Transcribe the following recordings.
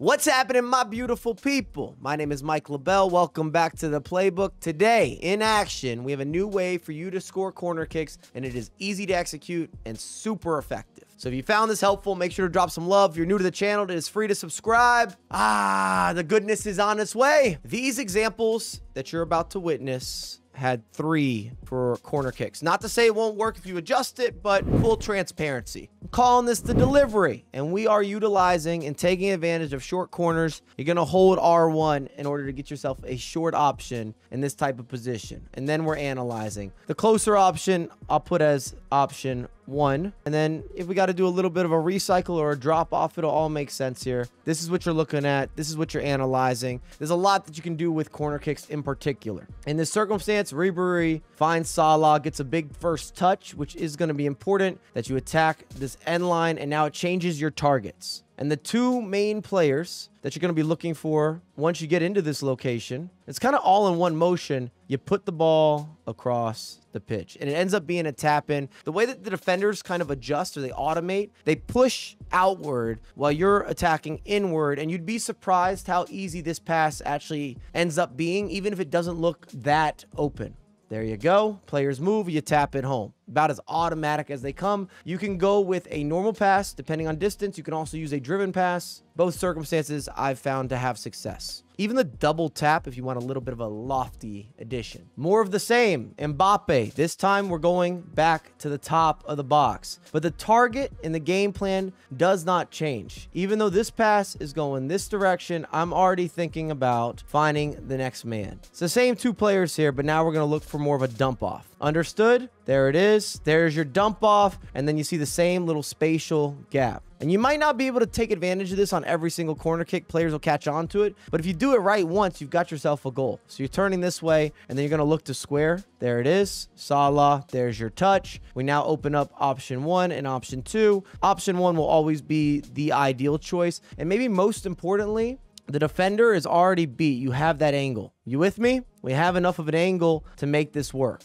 What's happening, my beautiful people? My name is Mike LaBelle. Welcome back to the playbook. Today, in action, we have a new way for you to score corner kicks, and it is easy to execute and super effective. So if you found this helpful, make sure to drop some love. If you're new to the channel, it is free to subscribe. Ah, the goodness is on its way. These examples that you're about to witness had three for corner kicks. Not to say it won't work if you adjust it, but full transparency. I'm calling this the delivery, and we are utilizing and taking advantage of short corners. You're going to hold R1 in order to get yourself a short option in this type of position. And then we're analyzing. The closer option, I'll put as option one. And then if we got to do a little bit of a recycle or a drop off, it'll all make sense here. This is what you're looking at. This is what you're analyzing. There's a lot that you can do with corner kicks in particular. In this circumstance, Ribery finds Salah, gets a big first touch, which is going to be important that you attack this end line, and now it changes your targets. And the two main players that you're going to be looking for once you get into this location, it's kind of all in one motion. You put the ball across the pitch and it ends up being a tap in. The way that the defenders kind of adjust or they automate, they push outward while you're attacking inward. And you'd be surprised how easy this pass actually ends up being, even if it doesn't look that open. There you go. Players move, you tap it home. About as automatic as they come. You can go with a normal pass, depending on distance. You can also use a driven pass. Both circumstances I've found to have success. Even the double tap if you want a little bit of a lofty addition. More of the same. Mbappe. This time we're going back to the top of the box. But the target and the game plan does not change. Even though this pass is going this direction, I'm already thinking about finding the next man. It's the same two players here, but now we're going to look for more of a dump off. Understood? There it is. There's your dump off. And then you see the same little spatial gap. And you might not be able to take advantage of this on every single corner kick. Players will catch on to it. But if you do it right once, you've got yourself a goal. So you're turning this way, and then you're going to look to square. There it is. Salah, there's your touch. We now open up option one and option two. Option one will always be the ideal choice. And maybe most importantly, the defender is already beat. You have that angle. You with me? We have enough of an angle to make this work.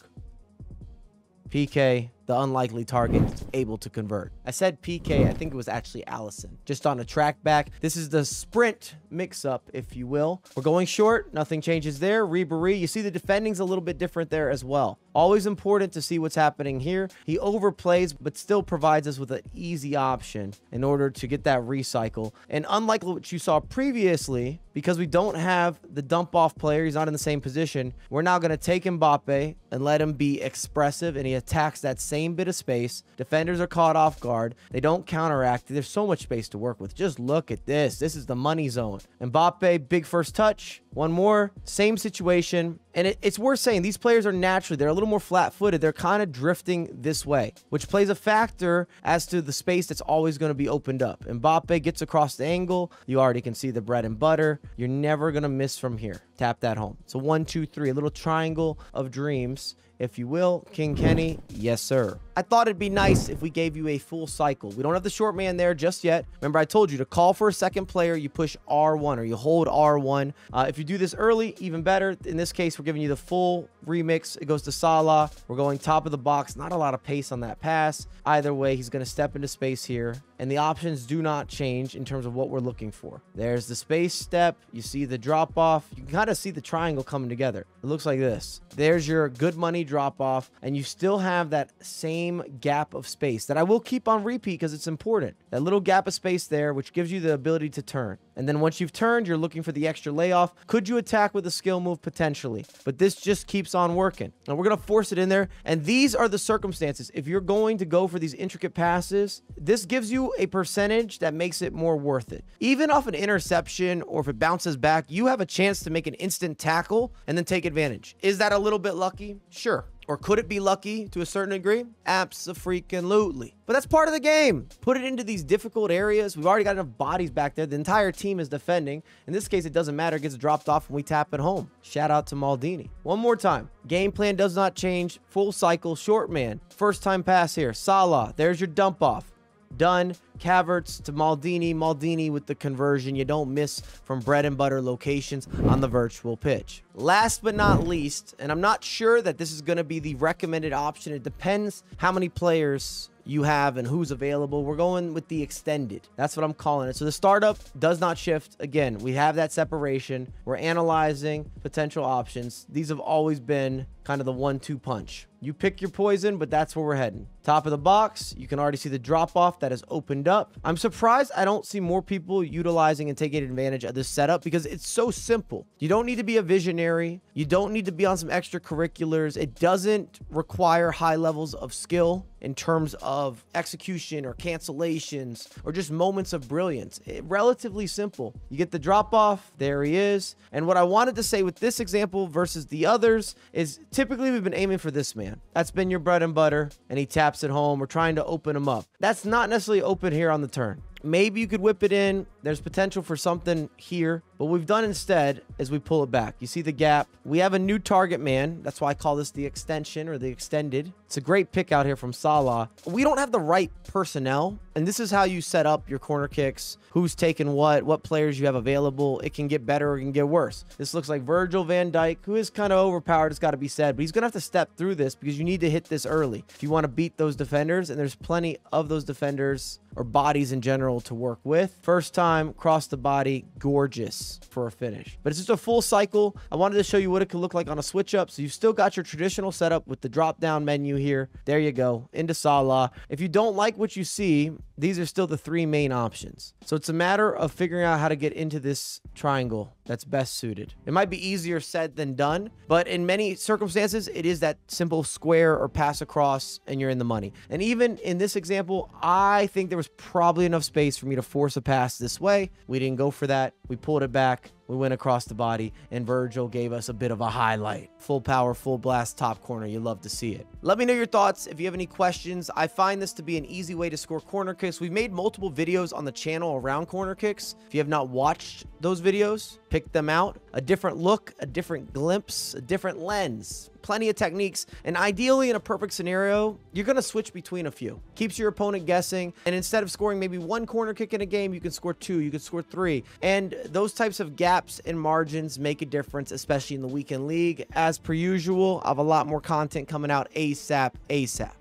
PK, the unlikely target, able to convert. I said PK, I think it was actually Allison. Just on a track back. This is the sprint mix-up, if you will. We're going short. Nothing changes there. Ribery, you see the defending's a little bit different there as well. Always important to see what's happening here. He overplays, but still provides us with an easy option in order to get that recycle. And unlike what you saw previously, because we don't have the dump off player, he's not in the same position, we're now going to take Mbappe and let him be expressive, and he attacks that same bit of space. Defenders are caught off guard. They don't counteract. There's so much space to work with. Just look at this. This is the money zone. Mbappe, big first touch. One more, same situation. And it, it's worth saying these players are naturally, they're a little more flat footed. They're kind of drifting this way, which plays a factor as to the space that's always going to be opened up. Mbappe gets across the angle. You already can see the bread and butter. You're never going to miss from here. Tap that home. So one, two, three, a little triangle of dreams if you will. King Kenny, yes, sir. I thought it'd be nice if we gave you a full cycle. We don't have the short man there just yet. Remember, I told you to call for a second player, you push R1 or you hold R1. Uh, if you do this early, even better. In this case, we're giving you the full remix. It goes to Salah. We're going top of the box. Not a lot of pace on that pass. Either way, he's going to step into space here. And the options do not change in terms of what we're looking for. There's the space step. You see the drop off. You can kind of see the triangle coming together. It looks like this. There's your good money drop off. And you still have that same gap of space that I will keep on repeat because it's important. That little gap of space there, which gives you the ability to turn. And then once you've turned, you're looking for the extra layoff. Could you attack with a skill move? Potentially. But this just keeps on working. And we're going to force it in there. And these are the circumstances. If you're going to go for these intricate passes, this gives you a percentage that makes it more worth it. Even off an interception or if it bounces back, you have a chance to make an instant tackle and then take advantage. Is that a little bit lucky? Sure. Or could it be lucky to a certain degree? Absolutely. But that's part of the game. Put it into these difficult areas. We've already got enough bodies back there. The entire team is defending. In this case, it doesn't matter. It gets dropped off when we tap it home. Shout out to Maldini. One more time. Game plan does not change. Full cycle, short man. First time pass here. Salah. There's your dump off. Done. Caverts to Maldini. Maldini with the conversion. You don't miss from bread and butter locations on the virtual pitch. Last but not least, and I'm not sure that this is going to be the recommended option. It depends how many players you have and who's available. We're going with the extended. That's what I'm calling it. So the startup does not shift. Again, we have that separation. We're analyzing potential options. These have always been kind of the one-two punch. You pick your poison, but that's where we're heading. Top of the box, you can already see the drop off that has opened up. I'm surprised I don't see more people utilizing and taking advantage of this setup because it's so simple. You don't need to be a visionary. You don't need to be on some extracurriculars. It doesn't require high levels of skill in terms of execution or cancellations or just moments of brilliance. It, relatively simple. You get the drop off, there he is. And what I wanted to say with this example versus the others is typically we've been aiming for this man. That's been your bread and butter, and he taps it home. We're trying to open him up. That's not necessarily open here on the turn. Maybe you could whip it in. There's potential for something here. But we've done instead is we pull it back. You see the gap. We have a new target man. That's why I call this the extension or the extended. It's a great pick out here from Salah. We don't have the right personnel. And this is how you set up your corner kicks. Who's taking what, what players you have available. It can get better or it can get worse. This looks like Virgil van Dijk, who is kind of overpowered, it's got to be said. But he's going to have to step through this because you need to hit this early. If you want to beat those defenders, and there's plenty of those defenders or bodies in general to work with. First time, cross the body, gorgeous for a finish. But it's just a full cycle. I wanted to show you what it could look like on a switch up. So you've still got your traditional setup with the drop down menu here. There you go, into Salah. If you don't like what you see, these are still the three main options. So it's a matter of figuring out how to get into this triangle that's best suited. It might be easier said than done, but in many circumstances, it is that simple square or pass across and you're in the money. And even in this example, I think there was probably enough space for me to force a pass this way. We didn't go for that. We pulled it back. We went across the body, and Virgil gave us a bit of a highlight. Full power, full blast, top corner. You love to see it. Let me know your thoughts if you have any questions. I find this to be an easy way to score corner kicks. We've made multiple videos on the channel around corner kicks. If you have not watched those videos, pick them out. A different look, a different glimpse, a different lens plenty of techniques, and ideally in a perfect scenario, you're going to switch between a few. Keeps your opponent guessing, and instead of scoring maybe one corner kick in a game, you can score two, you can score three. And those types of gaps and margins make a difference, especially in the weekend league. As per usual, I have a lot more content coming out ASAP, ASAP.